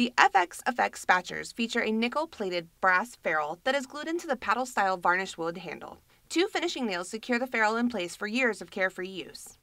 The FX Effects spatchers feature a nickel-plated brass ferrule that is glued into the paddle-style varnished wood handle. Two finishing nails secure the ferrule in place for years of carefree use.